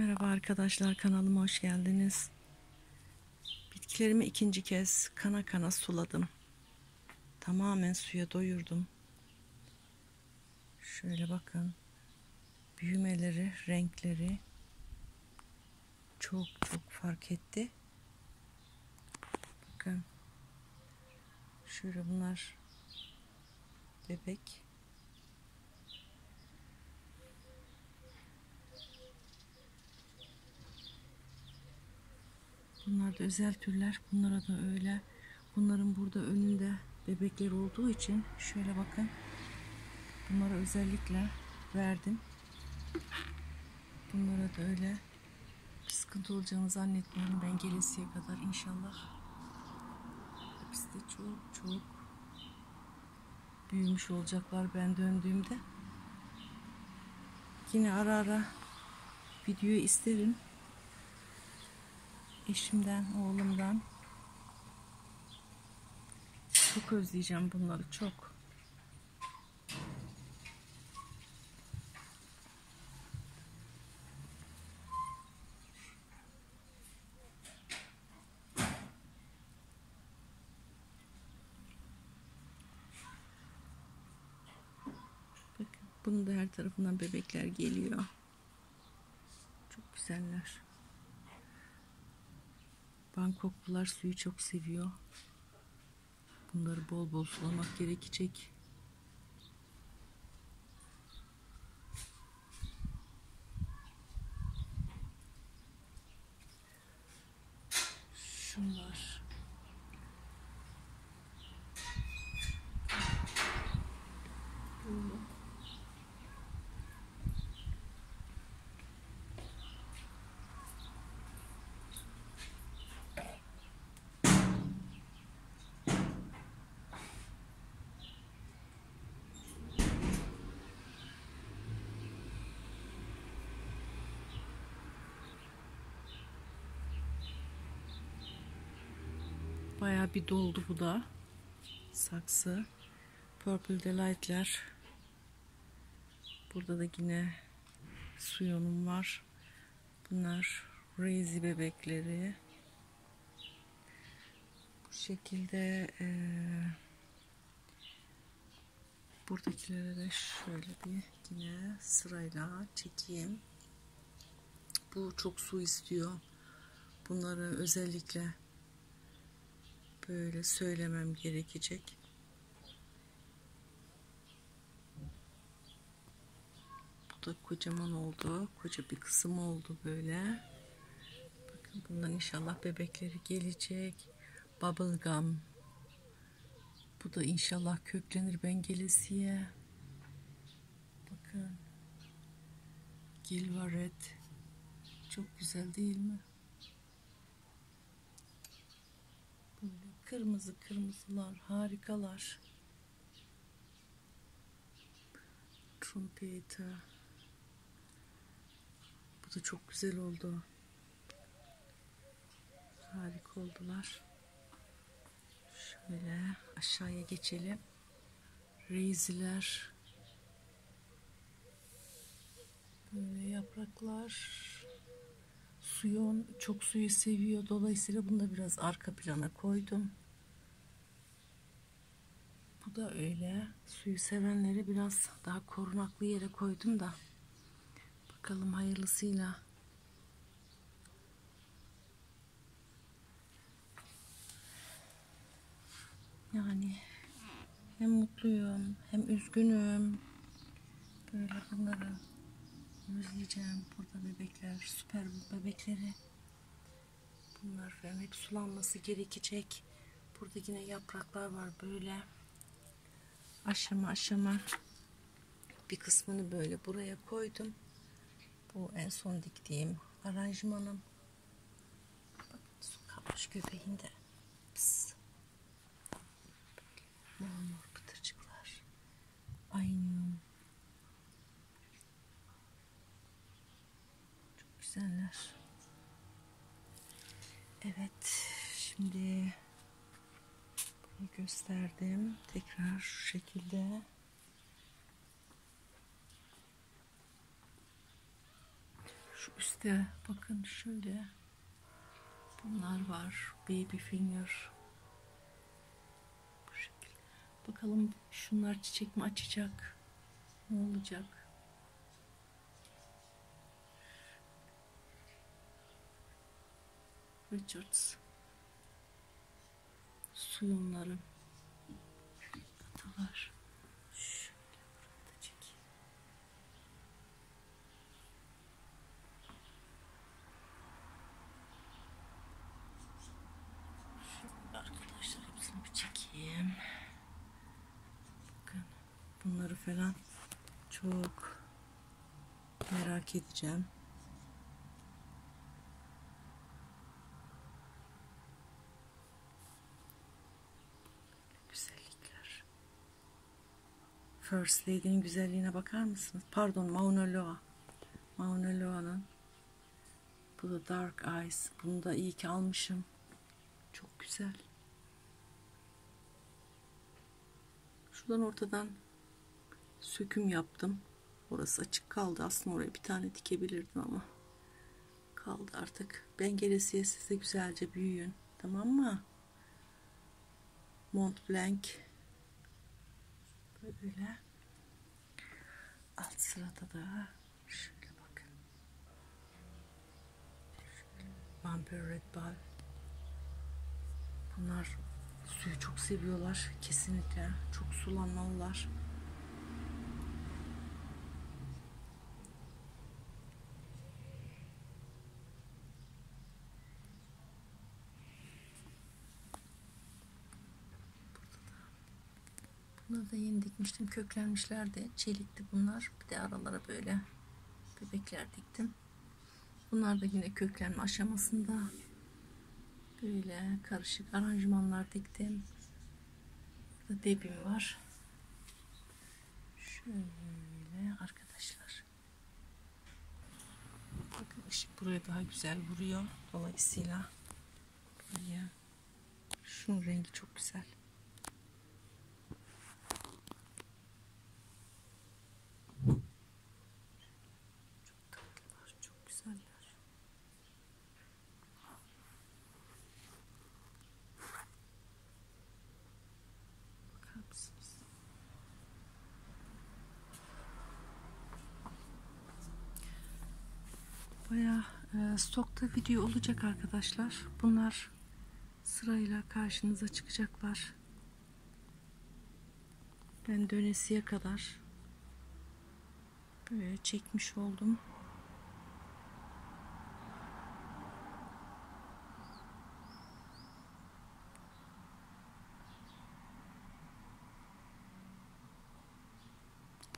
Merhaba arkadaşlar kanalıma hoş geldiniz. Bitkilerimi ikinci kez kana kana suladım. Tamamen suya doyurdum. Şöyle bakın. Büyümeleri, renkleri çok çok fark etti. Bakın. Şöyle bunlar bebek. Bunlar da özel türler. Bunlara da öyle. Bunların burada önünde bebekler olduğu için şöyle bakın. Bunlara özellikle verdim. Bunlara da öyle bir sıkıntı olacağını zannetmiyorum ben gelesiye kadar inşallah. Hepsi de çok çok büyümüş olacaklar ben döndüğümde. Yine ara ara videoyu isterim eşimden, oğlumdan. Çok özleyeceğim bunları çok. Bakın bunun da her tarafından bebekler geliyor. Çok güzeller. Bangkoklular suyu çok seviyor. Bunları bol bol sulamak gerekecek. Şunlar. Böyle. Bayağı bir doldu bu da. Saksı. Purple Delight'ler. Burada da yine suyonum var. Bunlar Razy bebekleri. Bu şekilde eee buradakilere de şöyle bir yine sırayla çekeyim. Bu çok su istiyor. Bunları özellikle böyle söylemem gerekecek. Bu da kocaman oldu. Koca bir kısım oldu böyle. Bakın bundan inşallah bebekleri gelecek. Bubblegum. Bu da inşallah köklenir ben gelesiye. Bakın. Gilvaret. Çok güzel değil mi? Böyle kırmızı kırmızılar harikalar. Trumpeter. Bu da çok güzel oldu. Harika oldular. Şöyle aşağıya geçelim. Reiziler. Böyle yapraklar. Suyun çok suyu seviyor. Dolayısıyla bunu da biraz arka plana koydum. Bu da öyle. Suyu sevenleri biraz daha korunaklı yere koydum da. Bakalım hayırlısıyla. Yani hem mutluyum hem üzgünüm. Böyle bunları özleyeceğim. Burada bebekler, süper bebekleri. Bunlar hep sulanması gerekecek. Burada yine yapraklar var böyle. Aşama aşama bir kısmını böyle buraya koydum. Bu en son diktiğim aranjmanım. Bakın su kapmış göbeğinde. Pıs. Mor mor pıtırcıklar. Aynı. Çok güzeller. Evet. Şimdi burayı gösterdim. Tekrar şu şekilde. Şu üstte bakın şöyle. Bunlar var. Baby finger. Bu şekilde. Bakalım şunlar çiçek mi açacak? Ne olacak? Richards. Suyunları. Atalar. Şöyle burayı da çekeyim. Şöyle arkadaşlar hepsini bir çekeyim. Bakın bunları falan çok merak edeceğim. Güzellikler. First Lady'nin güzelliğine bakar mısınız? Pardon Mauna Loa. Mauna Loa'nın bu da Dark Eyes. Bunu da iyi ki almışım. Çok güzel. Şuradan ortadan söküm yaptım. Orası açık kaldı. Aslında oraya bir tane dikebilirdim ama kaldı artık. Ben gelesiye size güzelce büyüyün. Tamam mı? Mont Blanc böyle. Alt sırada da şöyle bakın. Vampire Red Ball. Bunlar suyu çok seviyorlar. Kesinlikle çok sulanmalılar Da yeni dikmiştim. Köklenmişlerdi. Çelikti bunlar. Bir de aralara böyle bebekler diktim. Bunlar da yine köklenme aşamasında. Böyle karışık aranjmanlar diktim. Burada debim var. Şöyle arkadaşlar. Bakın ışık buraya daha güzel vuruyor. Dolayısıyla buraya şunun rengi çok güzel. Çok tatlılar, çok güzeller. Bakar mısınız? Bayağı e, stokta video olacak arkadaşlar. Bunlar sırayla karşınıza çıkacaklar. Ben dönesiye kadar böyle çekmiş oldum.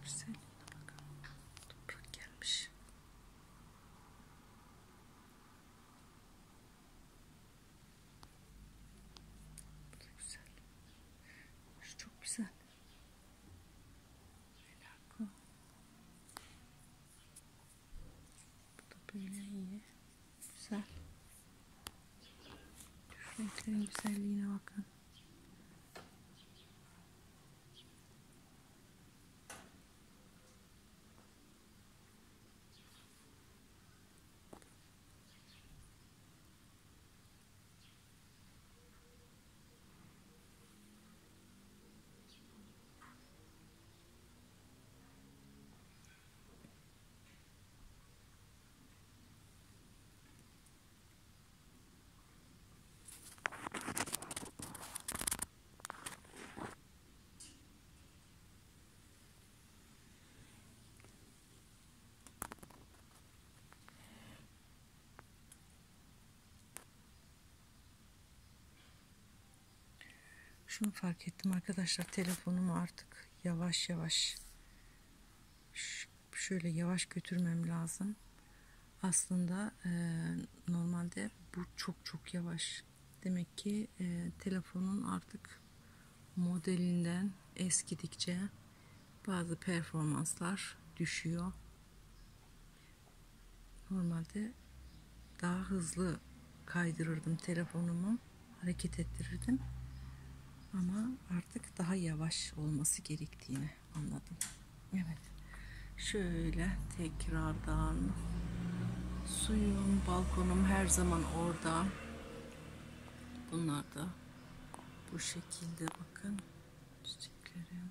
Güzelliğine bakın. Toprak gelmiş. Bu da güzel. Şu çok güzel. Helal Bu da böyle iyi. Güzel. Şu renklerin güzelliğine Şunu fark ettim arkadaşlar telefonumu artık yavaş yavaş şöyle yavaş götürmem lazım. Aslında e, normalde bu çok çok yavaş. Demek ki e, telefonun artık modelinden eskidikçe bazı performanslar düşüyor. Normalde daha hızlı kaydırırdım telefonumu, hareket ettirirdim. Ama artık daha yavaş olması gerektiğini anladım. Evet. Şöyle tekrardan Suyum, balkonum her zaman orada. Bunlar da bu şekilde bakın. Çiçeklerim.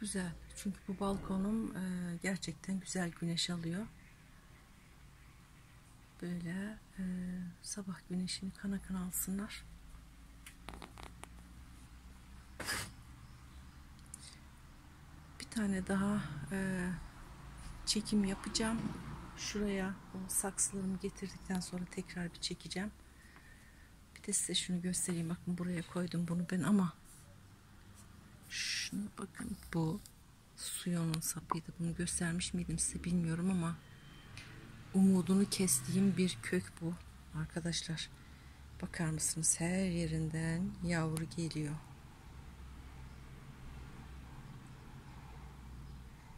Güzel. Çünkü bu balkonum e, gerçekten güzel güneş alıyor. Böyle e, sabah güneşini kana kana alsınlar. Bir tane daha e, çekim yapacağım. Şuraya o saksılarımı getirdikten sonra tekrar bir çekeceğim. Bir de size şunu göstereyim. Bakın buraya koydum bunu ben ama şunu bakın bu suyonun sapıydı. Bunu göstermiş miydim size bilmiyorum ama umudunu kestiğim bir kök bu arkadaşlar. Bakar mısınız her yerinden yavru geliyor.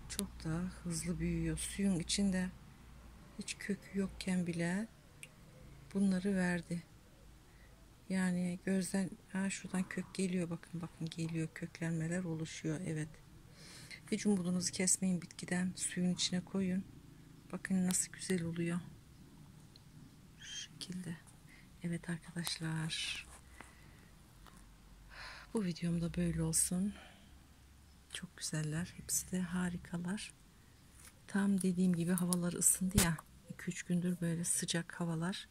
Çok da hızlı büyüyor. Suyun içinde hiç kökü yokken bile bunları verdi. Yani gözden ha şuradan kök geliyor bakın bakın geliyor köklenmeler oluşuyor evet. Hiç umudunuzu kesmeyin bitkiden suyun içine koyun. Bakın nasıl güzel oluyor. Şu şekilde. Evet arkadaşlar. Bu videomda böyle olsun. Çok güzeller. Hepsi de harikalar. Tam dediğim gibi havalar ısındı ya. 2-3 gündür böyle sıcak havalar.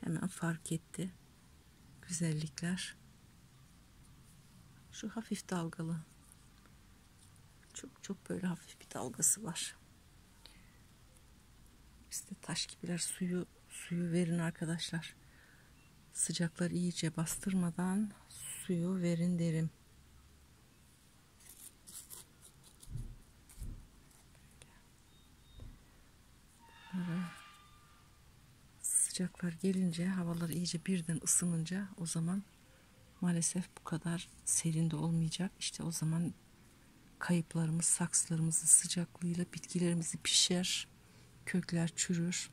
Hemen fark etti. Güzellikler. Şu hafif dalgalı. Çok çok böyle hafif bir dalgası var. İşte taş gibiler suyu suyu verin arkadaşlar. Sıcaklar iyice bastırmadan suyu verin derim. Sıcaklar gelince havalar iyice birden ısınınca o zaman maalesef bu kadar serin de olmayacak. İşte o zaman kayıplarımız saksılarımızın sıcaklığıyla bitkilerimizi pişer kökler çürür.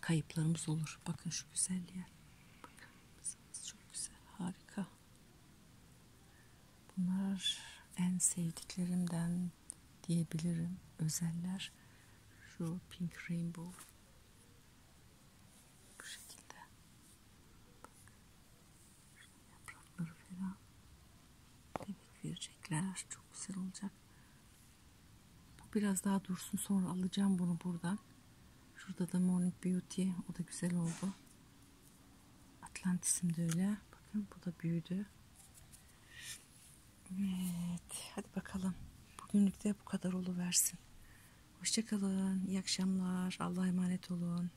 Kayıplarımız olur. Bakın şu güzelliğe. Bakın çok güzel. Harika. Bunlar en sevdiklerimden diyebilirim. Özeller. Şu pink rainbow. Bu şekilde. Yaprakları falan. Bebek verecekler. Çok güzel olacak biraz daha dursun sonra alacağım bunu buradan. Şurada da Morning Beauty o da güzel oldu. Atlantis'im de öyle. Bakın bu da büyüdü. Evet hadi bakalım. Bugünlük de bu kadar versin. Hoşçakalın. İyi akşamlar. Allah'a emanet olun.